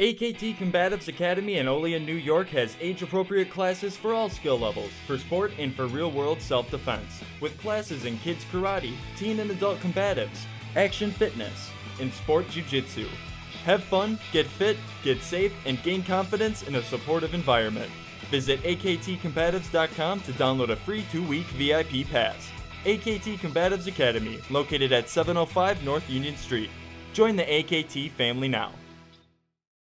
AKT Combatives Academy in Olean, New York has age appropriate classes for all skill levels, for sport and for real world self defense, with classes in kids karate, teen and adult combatives, action fitness, and sport jiu jitsu. Have fun, get fit, get safe, and gain confidence in a supportive environment. Visit AKTCombatives.com to download a free two week VIP pass. AKT Combatives Academy, located at 705 North Union Street. Join the AKT family now.